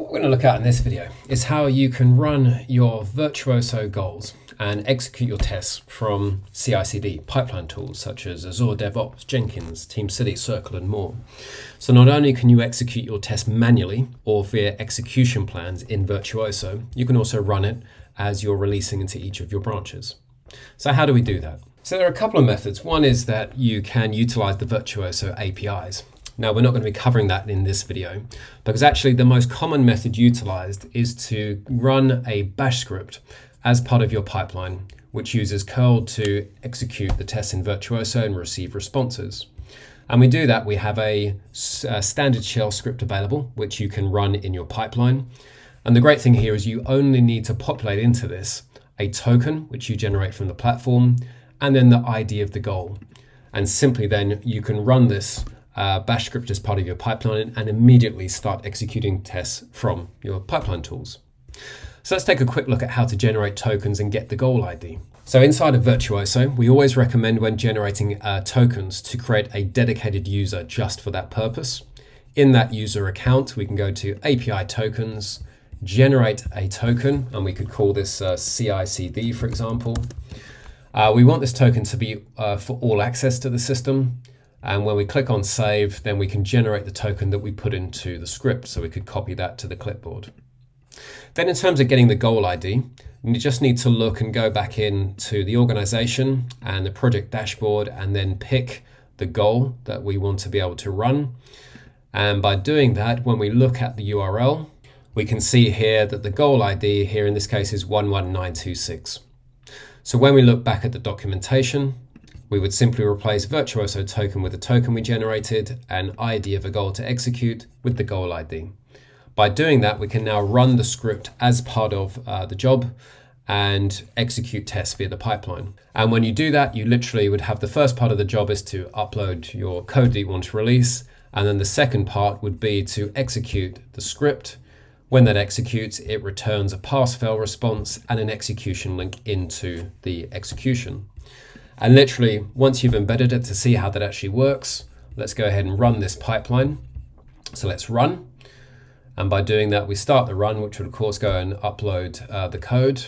we're going to look at in this video is how you can run your Virtuoso goals and execute your tests from CI/CD pipeline tools such as Azure DevOps, Jenkins, TeamCity, Circle, and more. So not only can you execute your test manually or via execution plans in Virtuoso, you can also run it as you're releasing into each of your branches. So how do we do that? So there are a couple of methods. One is that you can utilize the Virtuoso APIs. Now we're not going to be covering that in this video because actually the most common method utilized is to run a bash script as part of your pipeline which uses curl to execute the tests in Virtuoso and receive responses. And we do that, we have a, a, standard shell script available, which you can run in your pipeline. And the great thing here is you only need to populate into this a token, which you generate from the platform, and then the ID of the goal. And simply then you can run this uh, bash script as part of your pipeline and immediately start executing tests from your pipeline tools. So let's take a quick look at how to generate tokens and get the goal ID. So inside of Virtuoso, we always recommend when generating uh, tokens to create a dedicated user just for that purpose. In that user account, we can go to API tokens, generate a token, and we could call this uh, CI/CD, for example. Uh, we want this token to be uh, for all access to the system. And when we click on save, then we can generate the token that we put into the script. So we could copy that to the clipboard. Then in terms of getting the goal ID, you just need to look and go back into the organization and the project dashboard and then pick the goal that we want to be able to run. And by doing that, when we look at the URL, we can see here that the goal ID here in this case is 11926. So when we look back at the documentation, we would simply replace Virtuoso token with the token we generated and ID of a goal to execute with the goal ID. By doing that, we can now run the script as part of uh, the job and execute tests via the pipeline. And when you do that, you literally would have the first part of the job is to upload your code that you want to release. And then the second part would be to execute the script. When that executes, it returns a pass-fail response and an execution link into the execution. And literally, once you've embedded it to see how that actually works, let's go ahead and run this pipeline. So let's run. And by doing that, we start the run, which would of course go and upload uh, the code.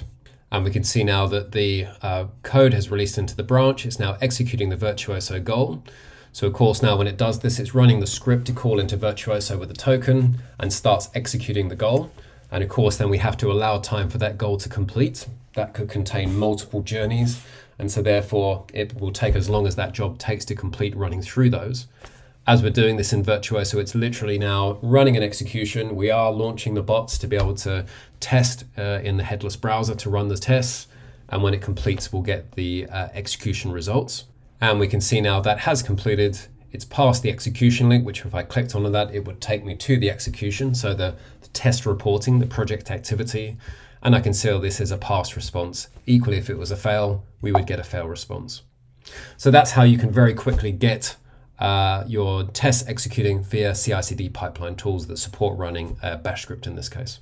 And we can see now that the uh, code has released into the branch. It's now executing the Virtuoso goal. So of course now when it does this, it's running the script to call into Virtuoso with a token and starts executing the goal. And of course then we have to allow time for that goal to complete. That could contain multiple journeys and so therefore it will take as long as that job takes to complete running through those. As we're doing this in Virtuoso, so it's literally now running an execution. We are launching the bots to be able to test uh, in the headless browser to run the tests. And when it completes, we'll get the uh, execution results. And we can see now that has completed. It's passed the execution link, which if I clicked onto that, it would take me to the execution. So the, the test reporting, the project activity, and I can seal this as a pass response. Equally, if it was a fail, we would get a fail response. So that's how you can very quickly get uh, your tests executing via CI/CD pipeline tools that support running a bash script in this case.